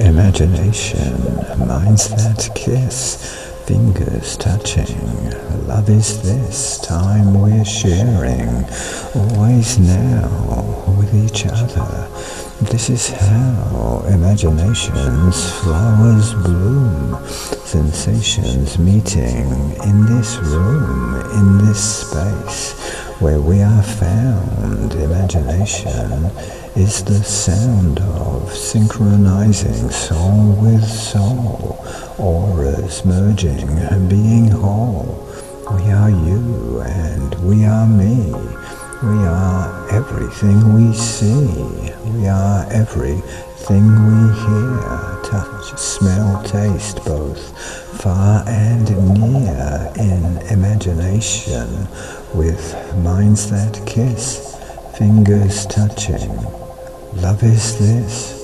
Imagination, minds that kiss, fingers touching. Love is this time we're sharing, always now with each other. This is how imagination's flowers bloom, sensations meeting in this room, in this space where we are found. Imagination is the sound of synchronizing soul with soul, auras merging, and being whole. We are you and we are me. We are everything we see. We are everything we hear, touch, smell, taste, both far and near in imagination, with minds that kiss, fingers touching. Love is this